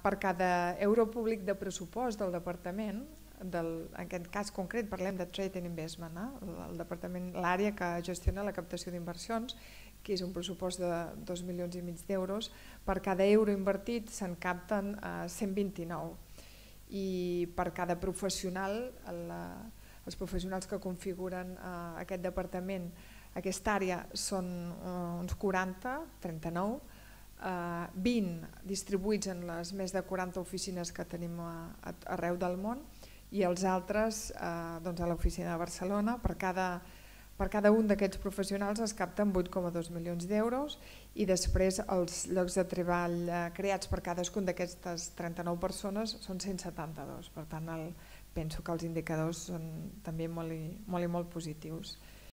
Per cada euro públic de pressupost del departament, del, en aquest cas concret parlem de Trade and Investment, eh? el departament, l'àrea que gestiona la captació d'inversions, que és un pressupost de 2 milions i mig d'euros, per cada euro invertit se'n capten eh, 129 i per cada professional, la, els professionals que configuren eh, aquest departament, aquesta àrea són eh, uns 40, 39, eh, 20 distribuïts en les més de 40 oficines que tenim arreu del món i els altres eh, doncs a l'oficina de Barcelona. Per cada, per cada un d'aquests professionals es capten 8,2 milions d'euros i després els llocs de treball eh, creats per cadascun d'aquestes 39 persones són 172. Per tant, el, penso que els indicadors són també molt i molt, i molt positius.